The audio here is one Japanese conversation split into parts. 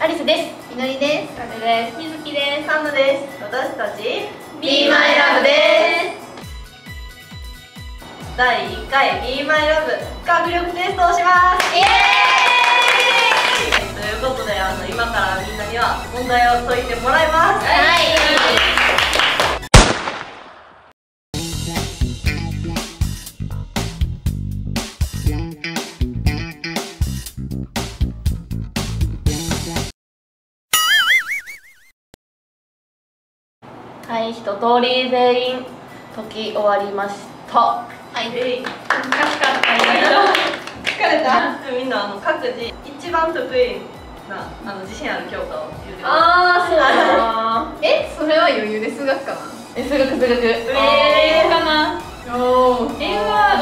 アリスです。みのりです。かねです。みずきです。サンドです私たち Be My Love です第1回 Be My Love 学力テストをしますイエということであの今からみんなには問題を解いてもらいますはい。はい、一通り全員解き終わりました。はい。えい難しかった意外と。疲れたみんなあの各自一番得意なあの自信ある教科を言ってあー、そうだな。え、それは余裕で数学かな？え、数学数学。えーかな？おお。英語は。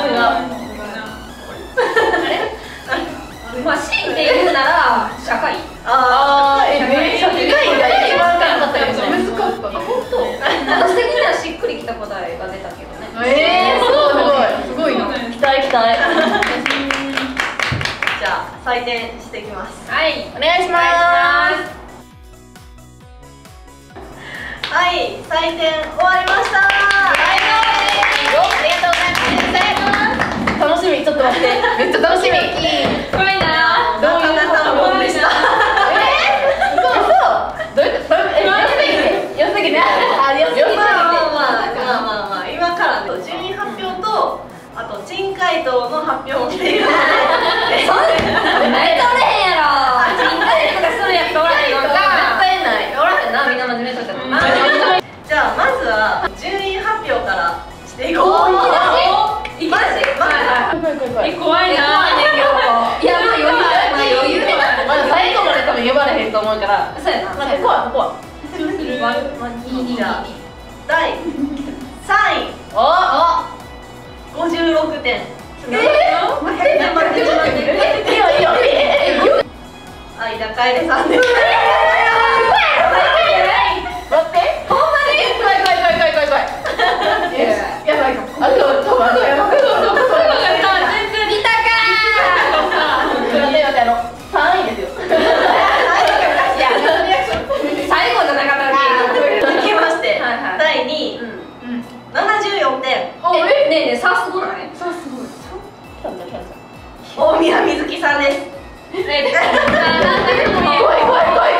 まあ、強いて言うなら社会。いあーえめっちゃ深いんだ一番深かったよね難かったりきた答えが出たけどね。えー、すごいすごい。すごいな。期待期待。じゃあ採点していきますはい、お願いします。はい採点終わりましたありがとうございます。楽しみ、ちょっと待って。めっちゃ楽しみ。怖いな。なかなかのもんでしたえー、そうそう。どういうこと？え、良すぎて、良すぎて。あ、良すぎて。まあまあまあまあまあまあ今からの順位発表とあと珍回答の発表もしているのでそんな、泣いとれへんやろ。人体とかするやつおらへんのか。絶対ない。おらへんな、みんな真面目そうだったな。じゃあまずは順位発表からしていこうおーいきなしマジマジ怖い怖い怖い。怖いな。いや、まあ余裕、余裕で。まだ最後まで多分呼ばれへんと思うから。そうやな。ここはここは。第3位お56点えー、待って待って待って待って。え、いいよいよ。え、よ。相田楓さんです待って。ほんまに。怖い怖い怖い怖い怖い怖い。やばいかも。あ、そうそうさんですい怖い怖い怖い。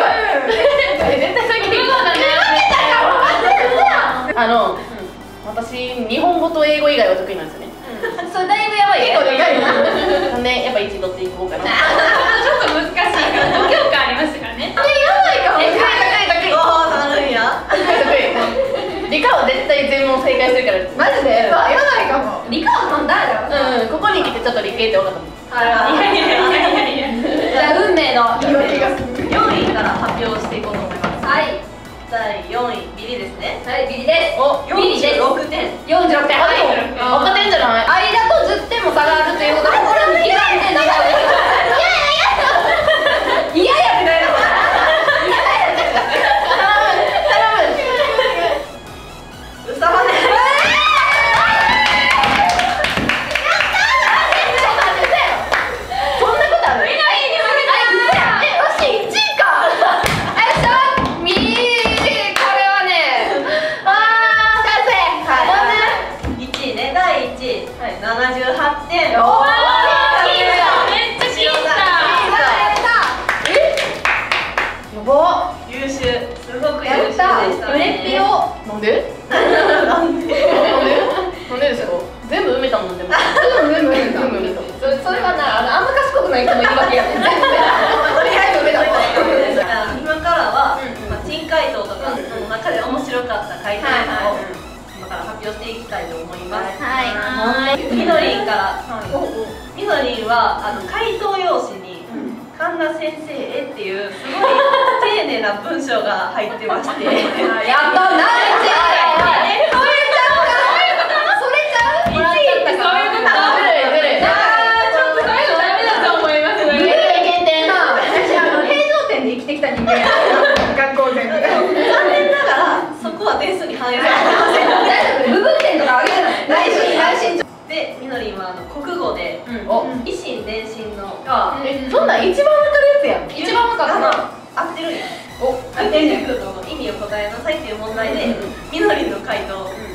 絶対最近できたね。あの、私日本語と英語以外は得意なんですよね。それだいぶやばい結構でかいな。やっぱ一度っていこうかな。ょっと難しいから5教科ありましたからねやばいかも。い理科は絶対全問正解してるから。マジで？わやばいかも。理科はだようんここに来てちょっと理系って分かったもん。あらいやいやいやいやじゃあ運命の言い訳がする4位から発表していこうと思います。はい。第4位ビリですね。はいビリです。おビリです46点。46点あでも赤点じゃない。間と10点も差があるということでこれを刻んで白かった回答はいはいを今から発表していきたいと思います、はい。みのりんからはいみのりんはあの回答用紙に「神田先生へ」っていうすごい丁寧な文章が入ってまして。やったなんでのよ大丈夫部分点とかあげるじゃない内心内心でみのりんはあの国語で、うん、維新伝心の。が、えそんな一番わかるやつやん。一番わかる。な合ってるや。んお合ってるやん意味を答えなさいっていう問題で、みのりんの回答、うん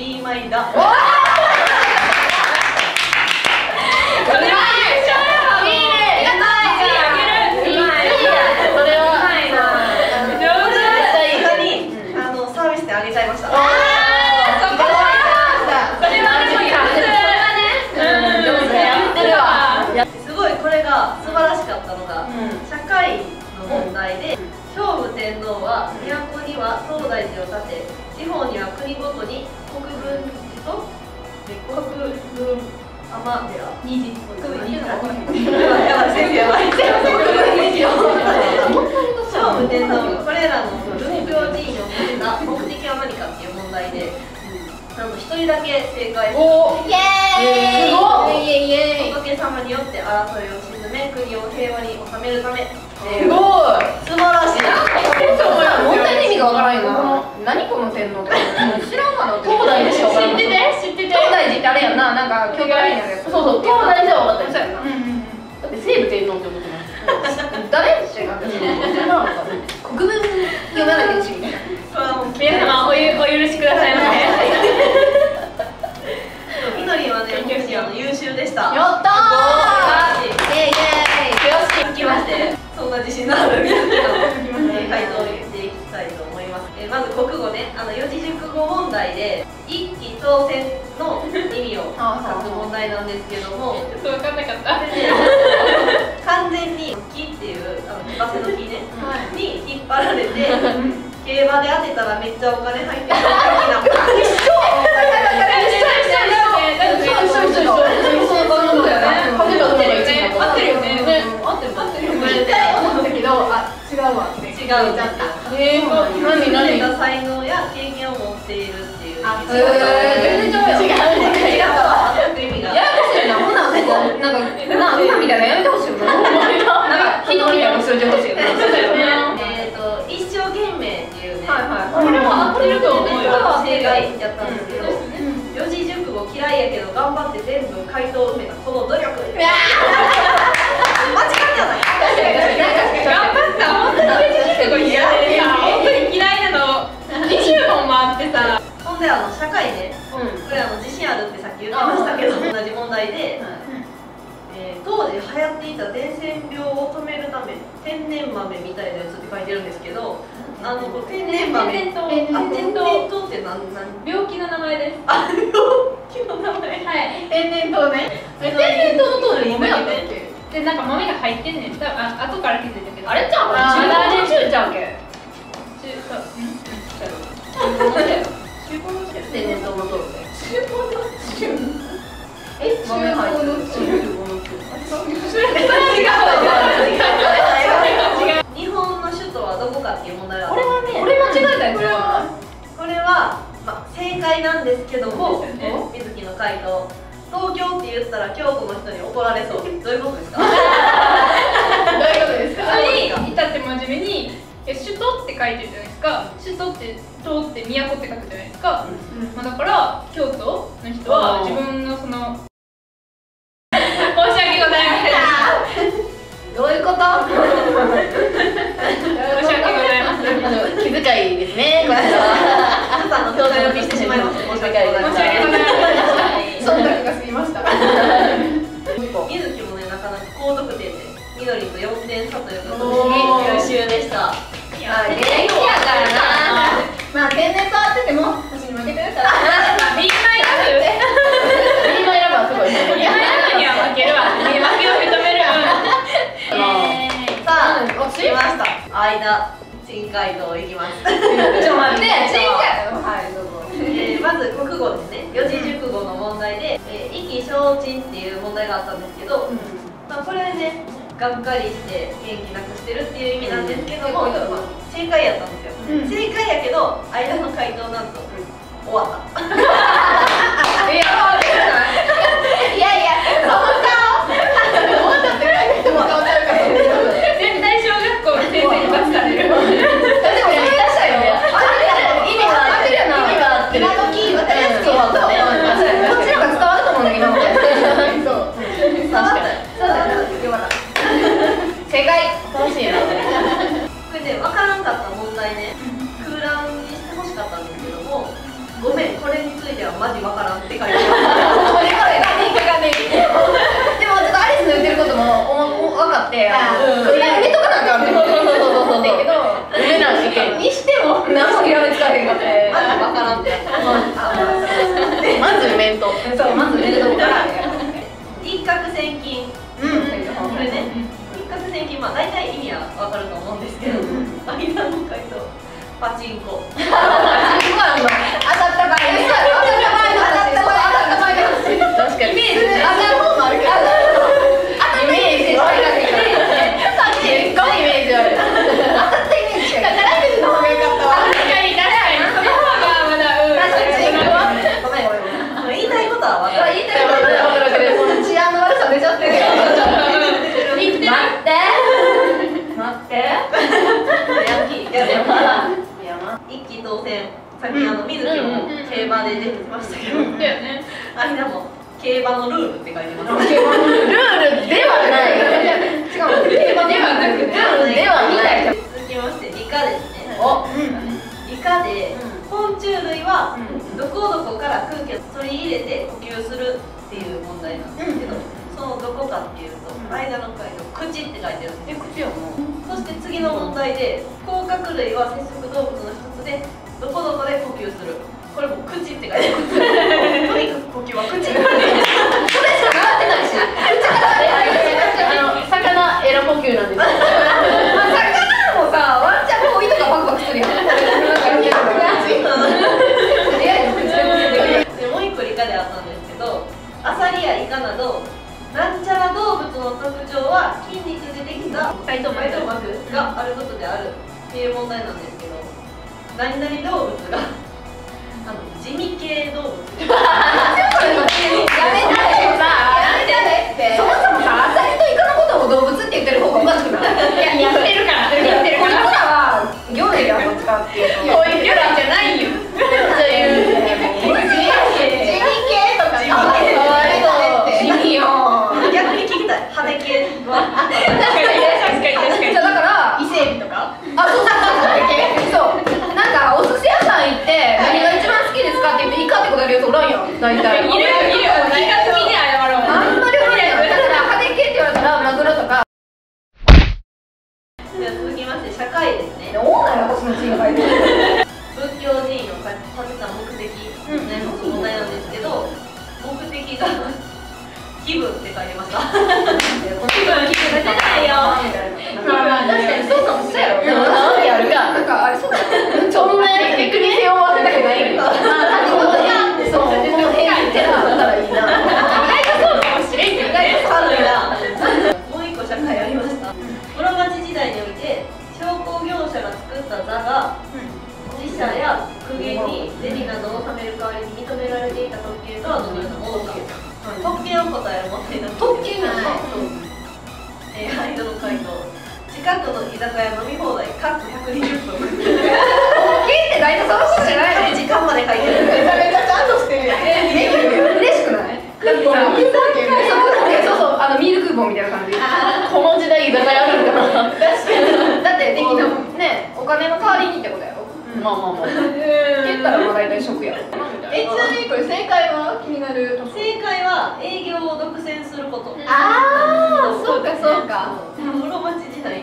cima e dá. 天寺二次国分寺やばい。先生やばい。聖武天皇これらの仏教寺院を建てた目的は何かってい。う問題でなんと一人だけ正解しておイエーイすごい。イエイイエイ仏様によって争いを鎮め国を平和に収めるためっていすうごい素晴らしい問題の意味がわからんよな。何この天皇って。知らんかな。東大でしか分からん。知ってて知ってて東大寺ってあれやんななんか教会にあるやつそう。そう。東大寺は分かったそう。やなだって西武天皇って思ってます誰って感じ国分読まなきゃいけない皆様おゆお許題なんですけども。分かんなかった。完全に「木」っていうあの木バセの木ね、に引っ張られて 競馬で当てたらめっちゃお金入ってる。的な合ってるよね合ってる。合ってる。違うんですよえー、何何優れた才能や経験を持っている。っていう意味えー全然違うよ違う違う意味がややこしいなほななんかなんか今みたいなやめてほしいよななんかひどいみたいな数字欲しい？よなえーと一生懸命っていうね、はいはいこれは合ってると思うよ。正解やったんですけど、四字熟語嫌いやけど頑張って全部回答を埋めたこの努力間違ってはない。頑張った。本当に嫌いでさ本当に嫌いなの。20問もあってさ。ほんであの社会ね。これあの自信あるってさっき言ってましたけど同じ問題で、えー当時流行っていた伝染病を止めるため天然豆みたいなやつって書いてるんですけどあの天然豆天然痘あ天然痘って何何病気の名前です。あ病気の名前。はい。天然痘ね。天然痘の痘で豆やったっけ？でなんか豆が入ってんねん。多分あ後から気づいたけど。あれ？ちゃう？あー中高の中ちゃうけ中そう天然痘の痘でえ豆入ってる日本の首都はどこかっていう問題があるこれはねこれ間違えたやつやこれは、まあ、正解なんですけども 水木の回答。東京って言ったら京都の人に怒られそう。どういうことですか？どういうことですか？普通に至って真面目にえ首都って書いてるじゃないですか。首都って都って都って書くじゃないですか、まあ、だから京都の人は自分のその訳ございません。どういうこと？申し訳ございません。あ の気遣いですね。これは皆さんの表題を見してしまいました。申し訳ございません申し訳ございません。そんな気が過ぎました水木もねなかなか高得点で緑と4点差ということおゃ深海道行きます。ちょっと待って深海道はいどうぞ、えー、まず国語ですね四字熟語の問題で「え、意気消沈」っていう問題があったんですけど、うん、まあ、これねがっかりして元気なくしてるっていう意味なんですけども、うん、正解やったんですよ、うん、正解やけど間の回答なんと終わった、終わったかっていうと、間の回答口って書いてるん口よもうそして次の問題で甲殻類は節足動物の一つでどこどこで呼吸する。これも口って書いてますとにかく呼吸は口それしか習ってないしあの 魚エロ呼吸なんですよまあ魚もさワンちゃんこういうとかバクバクする どアサリやイカなどの特徴は筋肉でできた体動脈膜があることであるっていう問題なんですけど何々動物が続きまして社会ですね。オーナーや私のチームがいる。仏教寺院を建てた目的。ね、問題なんですけど目的が気分って書いてました。気分気分出ないよ。確かに自社や公家に銭などを納める代わりに認められていた特権とはどのようなものか特権を答える特権なのえー、間の回答近くの居酒屋飲み放題かっこ120分特権って大体そのことじゃないの時間まで書いてるめちゃめちゃちゃんとしてる嬉しくないだってさそうそう。あのミールクーポンみたいな感じ。この時代居酒屋あるんかなだってできたねお金の代わりにってことやろ？まあまあまあ。って言ったらまあ大体食やろ。えちなみにこれ正解は気になる正解は営業を独占すること。あーそうかそうか。室町時代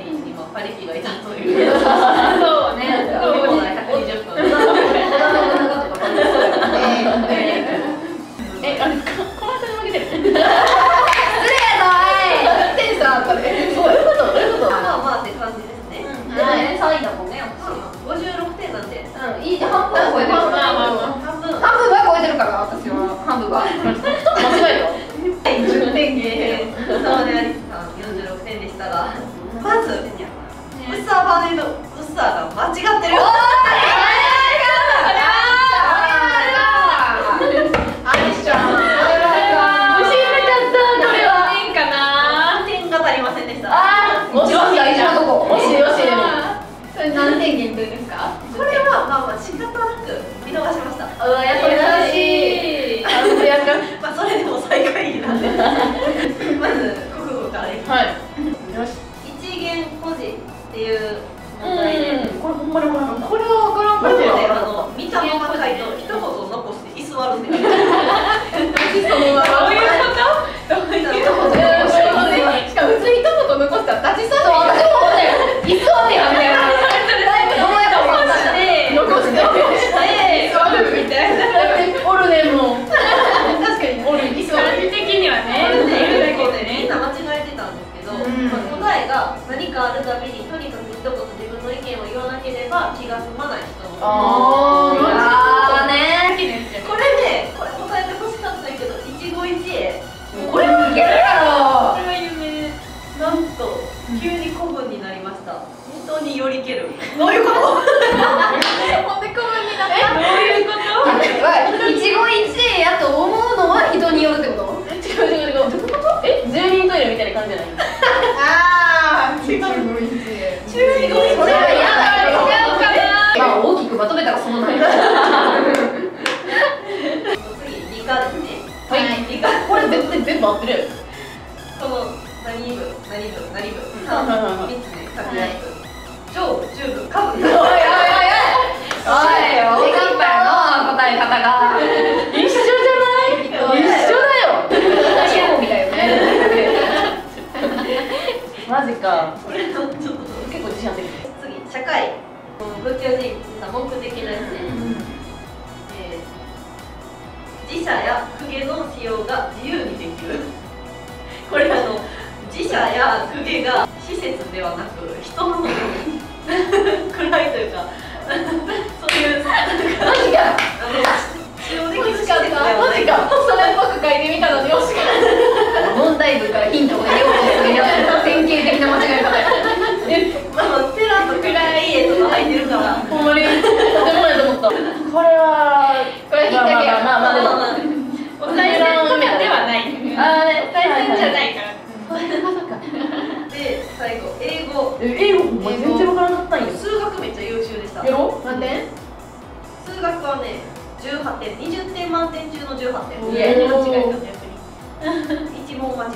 な教人さ文句的なやつね、えー自社や公家の使用が自由にできる。これあの自社や公家が施設ではなく人のものに。暗いというか。そういうマジか。あの使用できる施設ではか。それっぽく書いてみたのに惜しかった。問題文からヒントを得ようとする典型的な間違い方まあ寺とか家とか入ってるからほんまにとてもないと思ったこれはこれ引っ掛けやまあまあまあまあでもお賽銭とかではないあーねお賽銭じゃないからで最後英語英語ほんまに全然わからなかったんよ数学めっちゃ優秀でしたやろ待って数学はね18点20点満点中の18点いや間違えた逆に一問間違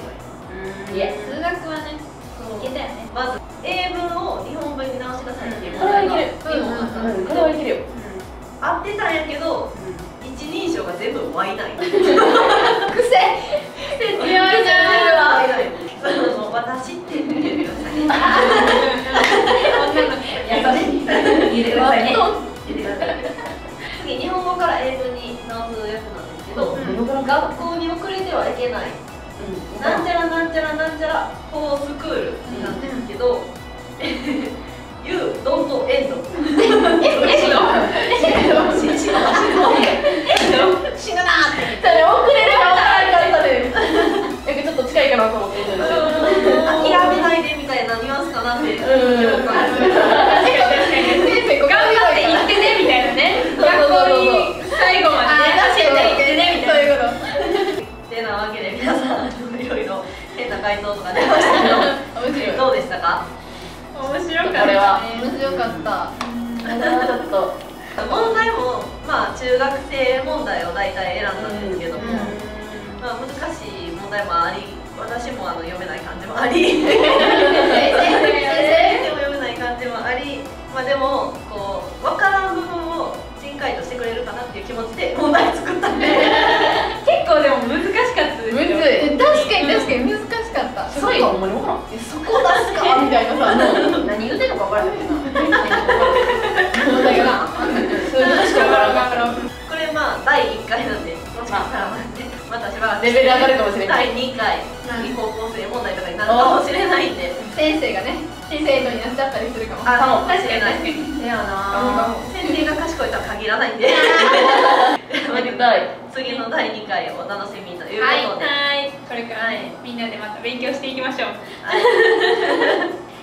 いいや数学はねいけたよね。まず英文を日本文に直しなさいっていう。これはいける。これはいけるよ。合ってたんやけど一人称が全部 Y ない癖。強いじゃんその私って言 ってください優しい入れてくださいね言ってください次日本語から英文に直すやつなんですけど、うん。学校に遅れてはいけないなんちゃらなんちゃらなんちゃらフォースクールなんですけど、You don't end 死ぬなれ遅れるか分からんかったでちょっと近いかなと思って諦めないでみたいなニュアンスかなってそうそうそうそう。学校に最後までね。教えて行ってねみたいなてなわけで皆さんろ変な回答とか出ましたけど どうでしたか？面白かったこれは。面白かった。ちょっと問題もまあ中学生問題を大体選んだんですけども、うん。まあ、難しい問題もあり私もあの読めない感じもあり。先生でも読めない感じもあり、まあ、でもこう分からん部分を珍解答してくれるかなっていう気持ちで問題作ったんで結構でも難しかったですよ確かに確かに難しかった最後ほんまに分からんそこ出すかみたいなさ何言うてん。のか分からへん。なこれまあ第1回なんでもしかしたらまたしばらくレベル上がるかもしれない第2回次高校生問題とかになるかもしれないんで先生がね生徒になっちゃったりするかも。あかも。確かに。確かにせやな先生が賢いとは限らないんで。めでたい。次の第2回をお楽しみというはいことで、はい。これからねみんなでまた勉強していきましょう。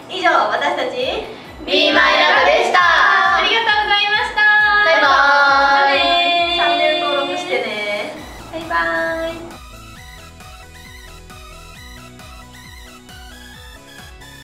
以上私たち Be My Love でした。ありがとうございました。バイバー。イチャンネル登録してね。バイバイ